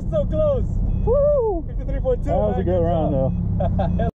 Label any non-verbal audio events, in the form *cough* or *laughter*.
was so close. Woo! 53.2. That was a good run though. *laughs*